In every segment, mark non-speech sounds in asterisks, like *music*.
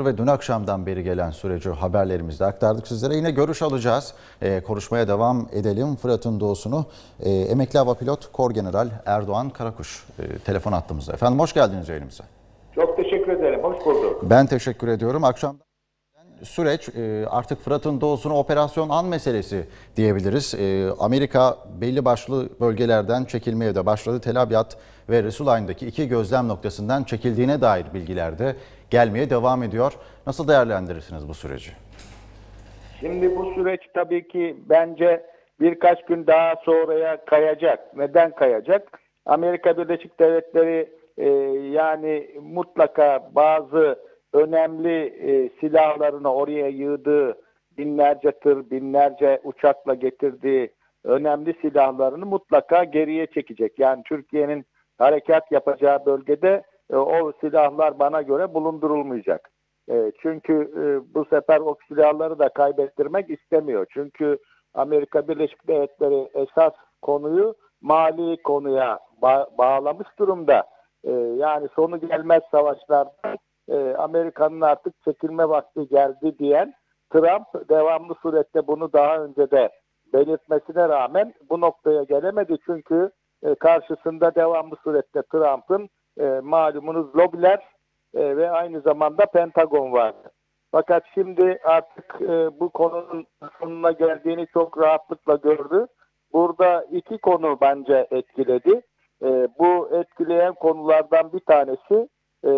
ve dün akşamdan beri gelen süreci haberlerimizde aktardık sizlere. Yine görüş alacağız. Ee, konuşmaya devam edelim. Fırat'ın doğusunu e, emekli hava pilot Kor General Erdoğan Karakuş e, telefon attığımızda. Efendim hoş geldiniz yayınımıza. Çok teşekkür ederim. Hoş bulduk. Ben teşekkür ediyorum. Akşamdan süreç e, artık Fırat'ın doğusunu operasyon an meselesi diyebiliriz. E, Amerika belli başlı bölgelerden çekilmeye de başladı. Tel Abyad ve Resulayn'daki iki gözlem noktasından çekildiğine dair bilgiler de gelmeye devam ediyor. Nasıl değerlendirirsiniz bu süreci? Şimdi bu süreç tabii ki bence birkaç gün daha sonraya kayacak. Neden kayacak? Amerika Birleşik Devletleri e, yani mutlaka bazı önemli e, silahlarını oraya yığdığı binlerce tır, binlerce uçakla getirdiği önemli silahlarını mutlaka geriye çekecek. Yani Türkiye'nin harekat yapacağı bölgede e, o silahlar bana göre bulundurulmayacak. E, çünkü e, bu sefer o silahları da kaybettirmek istemiyor. Çünkü Amerika Birleşik Devletleri esas konuyu mali konuya ba- bağlamış durumda. E, yani sonu gelmez savaşlarda e, Amerika'nın artık çekilme vakti geldi diyen Trump devamlı surette bunu daha önce de belirtmesine rağmen bu noktaya gelemedi. Çünkü e, karşısında devamlı surette Trump'ın e, malumunuz lobiler ve aynı zamanda Pentagon vardı. Fakat şimdi artık bu konunun sonuna geldiğini çok rahatlıkla gördü. Burada iki konu bence etkiledi. Bu etkileyen konulardan bir tanesi e,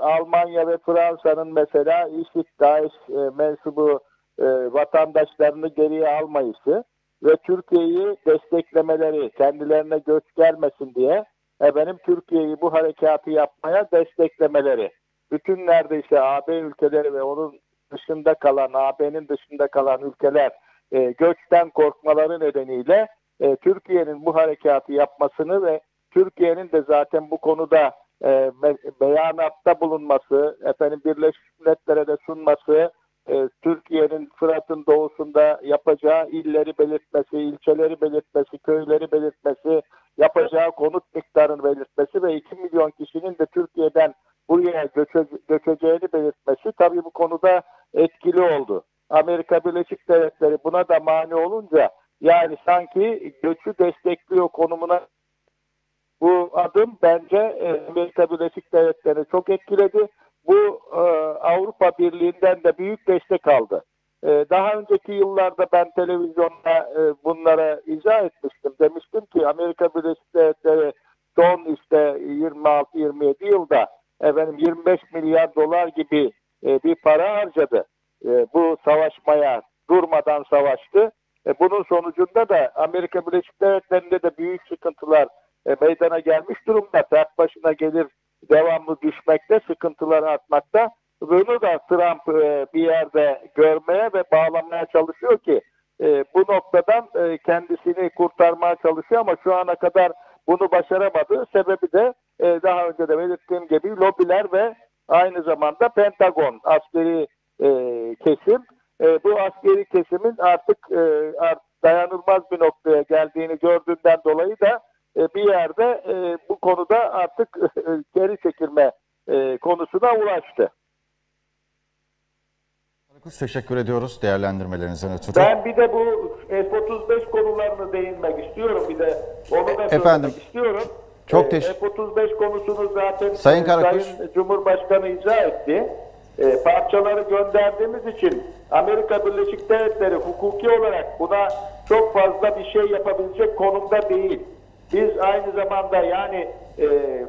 Almanya ve Fransa'nın mesela IŞİD, DAEŞ e, mensubu e, vatandaşlarını geriye almayışı ve Türkiye'yi desteklemeleri, kendilerine göç gelmesin diye efendim Türkiye'yi bu harekatı yapmaya desteklemeleri. Bütün neredeyse AB ülkeleri ve onun dışında kalan, AB'nin dışında kalan ülkeler e, göçten korkmaları nedeniyle e, Türkiye'nin bu harekatı yapmasını ve Türkiye'nin de zaten bu konuda e, beyanatta bulunması, efendim Birleşmiş Milletler'e de sunması, e, Türkiye'nin Fırat'ın doğusunda yapacağı illeri belirtmesi, ilçeleri belirtmesi, köyleri belirtmesi, yapacağı konut miktarını belirtmesi ve 2 milyon kişinin de Türkiye'den buraya göçe, göçeceğini belirtmesi tabii bu konuda etkili oldu. Amerika Birleşik Devletleri buna da mani olunca yani sanki göçü destekliyor konumuna adım bence e, Amerika Birleşik Devletleri çok etkiledi. Bu e, Avrupa Birliği'nden de büyük destek aldı. E, daha önceki yıllarda ben televizyonda bunlara izah etmiştim. Demiştim ki Amerika Birleşik Devletleri son işte 26-27 yılda efendim 25 milyar dolar gibi bir para harcadı. Bu savaşmaya durmadan savaştı. Bunun sonucunda da Amerika Birleşik Devletleri'nde de büyük sıkıntılar e, meydana gelmiş durumda. Tek başına gelir devamlı düşmekte, sıkıntılar artmakta. Bunu da Trump e, bir yerde görmeye ve bağlamaya çalışıyor ki e, bu noktadan e, kendisini kurtarmaya çalışıyor ama şu ana kadar bunu başaramadı. Sebebi de e, daha önce de belirttiğim gibi lobiler ve aynı zamanda Pentagon askeri e, kesim. E, bu askeri kesimin artık e, dayanılmaz bir noktaya geldiğini gördüğünden dolayı da e, bir yerde e, bu konuda artık e, *laughs* geri çekilme konusuna ulaştı. Teşekkür ediyoruz değerlendirmelerinizden ötürü. Ben bir de bu F-35 konularını değinmek istiyorum. Bir de onu da Efendim, istiyorum. Çok teşekkür F-35 konusunu zaten Sayın, Karakuş. Sayın Cumhurbaşkanı icra etti. E, parçaları gönderdiğimiz için Amerika Birleşik Devletleri hukuki olarak buna çok fazla bir şey yapabilecek konumda değil. Biz aynı zamanda yani e,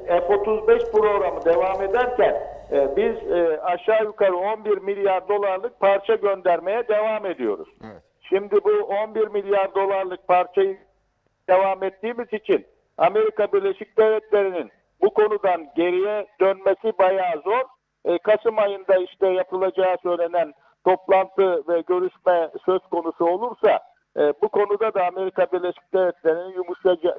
F-35 programı devam ederken e, biz e, aşağı yukarı 11 milyar dolarlık parça göndermeye devam ediyoruz. Evet. Şimdi bu 11 milyar dolarlık parçayı devam ettiğimiz için Amerika Birleşik Devletleri'nin bu konudan geriye dönmesi bayağı zor. E, Kasım ayında işte yapılacağı söylenen toplantı ve görüşme söz konusu olursa e, bu konuda da Amerika Birleşik Devletleri'nin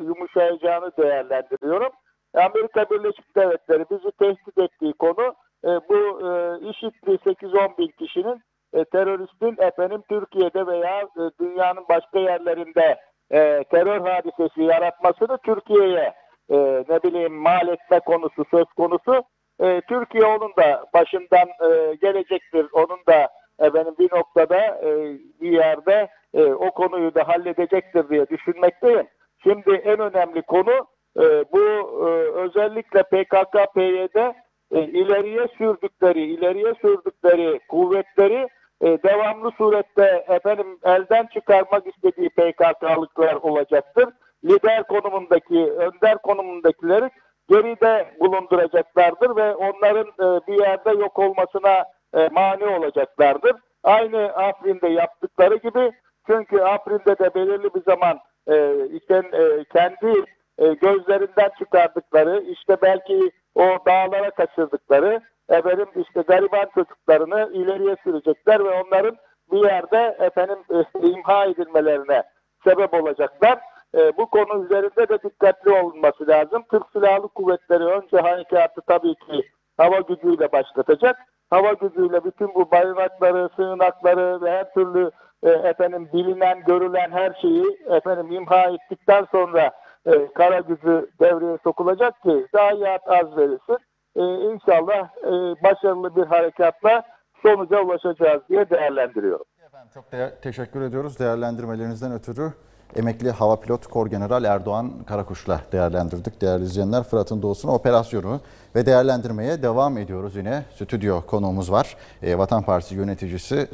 yumuşayacağını değerlendiriyorum. Amerika Birleşik Devletleri bizi tehdit ettiği konu e, bu e, IŞİD'li 8-10 bin kişinin e, teröristin efendim Türkiye'de veya e, dünyanın başka yerlerinde e, terör hadisesi yaratmasını Türkiye'ye e, ne bileyim mal etme konusu söz konusu. e, Türkiye onun da başından e, gelecektir. Onun da efendim bir noktada e, bir yerde e, o konuyu da halledecektir diye düşünmekteyim. Şimdi en önemli konu e, bu e, özellikle PKK-PYD e, ileriye sürdükleri, ileriye sürdükleri kuvvetleri e, devamlı surette efendim elden çıkarmak istediği PKK'lıklar olacaktır. Lider konumundaki, önder konumundakileri geride bulunduracaklardır ve onların e, bir yerde yok olmasına e, mani olacaklardır. Aynı Afrin'de yaptıkları gibi çünkü Afrin'de de belirli bir zaman e, işte, e, kendi e, gözlerinden çıkardıkları işte belki o dağlara kaçırdıkları efendim işte gariban çocuklarını ileriye sürecekler ve onların bir yerde efendim e, imha edilmelerine sebep olacaklar. E, bu konu üzerinde de dikkatli olunması lazım. Türk Silahlı Kuvvetleri önce harekatı tabii ki hava gücüyle başlatacak. Hava gücüyle bütün bu barınakları, sığınakları ve her türlü e, efendim bilinen, görülen her şeyi efendim imha ettikten sonra e, kara gücü devreye sokulacak ki zayiat az verilsin. E, inşallah e, başarılı bir harekatla sonuca ulaşacağız diye değerlendiriyorum. Efendim çok de- teşekkür ediyoruz değerlendirmelerinizden ötürü. Emekli Hava Pilot Kor General Erdoğan Karakuş'la değerlendirdik. Değerli izleyenler Fırat'ın doğusuna operasyonu ve değerlendirmeye devam ediyoruz yine. Stüdyo konuğumuz var. E, Vatan Partisi yöneticisi